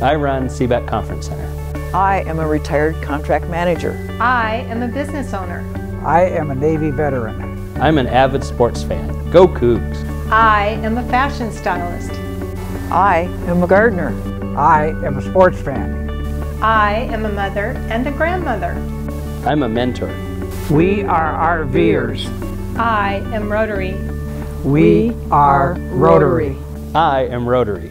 I run CBEC Conference Center. I am a retired contract manager. I am a business owner. I am a Navy veteran. I'm an avid sports fan. Go Cougs! I am a fashion stylist. I am a gardener. I am a sports fan. I am a mother and a grandmother. I'm a mentor. We are RVers. I am Rotary. We are Rotary. I am Rotary.